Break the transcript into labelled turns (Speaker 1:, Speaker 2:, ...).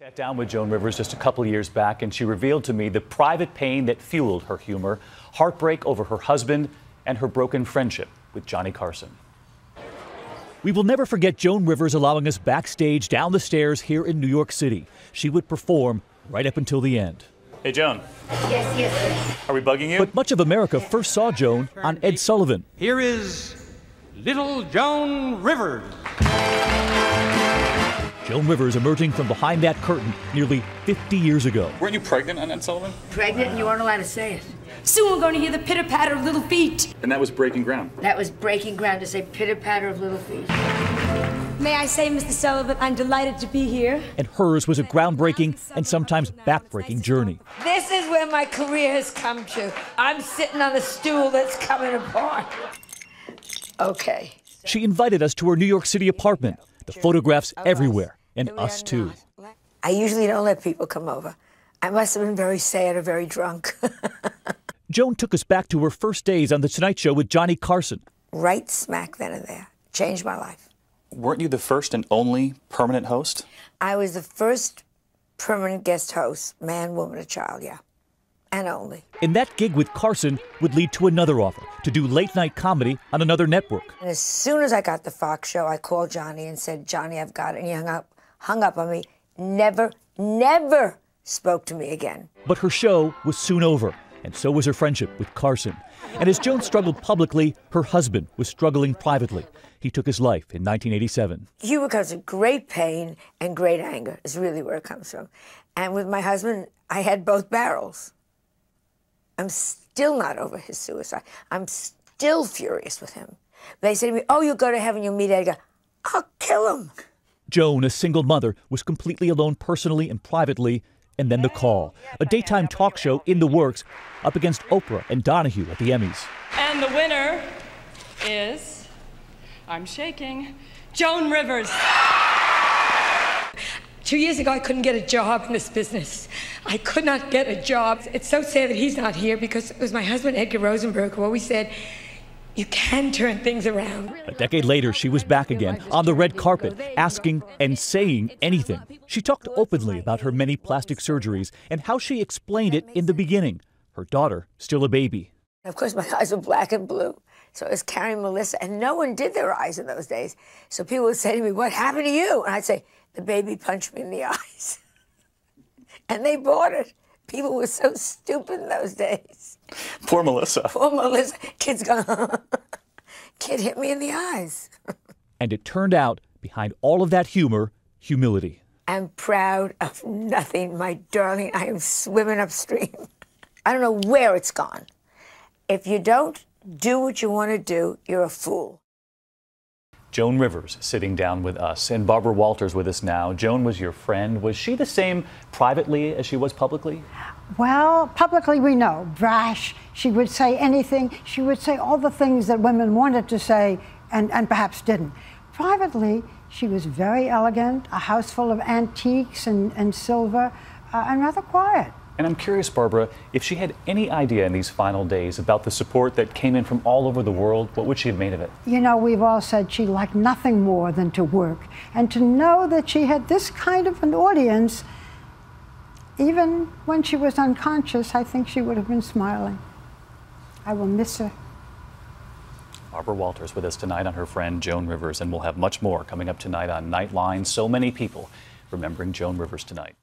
Speaker 1: Sat down with Joan Rivers just a couple years back, and she revealed to me the private pain that fueled her humor, heartbreak over her husband, and her broken friendship with Johnny Carson. We will never forget Joan Rivers allowing us backstage down the stairs here in New York City. She would perform right up until the end. Hey, Joan.
Speaker 2: Yes, yes.
Speaker 1: Are we bugging you? But much of America first saw Joan on Ed Sullivan.
Speaker 3: Here is Little Joan Rivers.
Speaker 1: Joan Rivers emerging from behind that curtain nearly 50 years ago.
Speaker 4: Weren't you pregnant on Ed Sullivan?
Speaker 2: Pregnant and you weren't allowed to say it. Soon we're going to hear the pitter patter of little feet.
Speaker 4: And that was breaking ground.
Speaker 2: That was breaking ground to say pitter patter of little feet.
Speaker 5: May I say, Mr. Sullivan, I'm delighted to be here.
Speaker 1: And hers was a groundbreaking and sometimes backbreaking journey.
Speaker 2: This is where my career has come to. I'm sitting on a stool that's coming apart. Okay.
Speaker 1: She invited us to her New York City apartment. The photographs everywhere and us too.
Speaker 2: I usually don't let people come over. I must have been very sad or very drunk.
Speaker 1: Joan took us back to her first days on The Tonight Show with Johnny Carson.
Speaker 2: Right smack then and there. Changed my life.
Speaker 4: Weren't you the first and only permanent host?
Speaker 2: I was the first permanent guest host, man, woman, or child, yeah. And only.
Speaker 1: And that gig with Carson would lead to another offer to do late night comedy on another network.
Speaker 2: And as soon as I got the Fox show, I called Johnny and said, Johnny, I've got it. And he hung up hung up on me, never, never spoke to me again.
Speaker 1: But her show was soon over, and so was her friendship with Carson. And as Joan struggled publicly, her husband was struggling privately. He took his life in 1987.
Speaker 2: Humor comes with great pain and great anger, is really where it comes from. And with my husband, I had both barrels. I'm still not over his suicide. I'm still furious with him. They say to me, Oh, you'll go to heaven, you'll meet Edgar. I'll kill him.
Speaker 1: Joan, a single mother, was completely alone personally and privately. And then the call, a daytime talk show in the works, up against Oprah and Donahue at the Emmys.
Speaker 6: And the winner is, I'm shaking, Joan Rivers.
Speaker 5: Two years ago, I couldn't get a job in this business. I could not get a job. It's so sad that he's not here because it was my husband, Edgar Rosenberg, who always said, you can turn things around.
Speaker 1: A decade later, she was back again on the red carpet, asking and saying anything. She talked openly about her many plastic surgeries and how she explained it in the beginning. Her daughter, still a baby.
Speaker 2: Of course, my eyes were black and blue. So I was carrying Melissa, and no one did their eyes in those days. So people would say to me, What happened to you? And I'd say, The baby punched me in the eyes. and they bought it. People were so stupid in those days.
Speaker 4: Poor Melissa.
Speaker 2: Poor Melissa. Kid's going, kid hit me in the eyes.
Speaker 1: and it turned out, behind all of that humor, humility.
Speaker 2: I'm proud of nothing, my darling. I am swimming upstream. I don't know where it's gone. If you don't do what you want to do, you're a fool.
Speaker 1: Joan Rivers sitting down with us, and Barbara Walters with us now. Joan was your friend. Was she the same privately as she was publicly?
Speaker 7: Well, publicly we know. Brash. She would say anything. She would say all the things that women wanted to say and, and perhaps didn't. Privately, she was very elegant, a house full of antiques and, and silver, uh, and rather quiet.
Speaker 1: And I'm curious, Barbara, if she had any idea in these final days about the support that came in from all over the world, what would she have made of it?
Speaker 7: You know, we've all said she liked nothing more than to work. And to know that she had this kind of an audience, even when she was unconscious, I think she would have been smiling. I will miss her.
Speaker 1: Barbara Walters with us tonight on her friend Joan Rivers, and we'll have much more coming up tonight on Nightline. So many people remembering Joan Rivers tonight.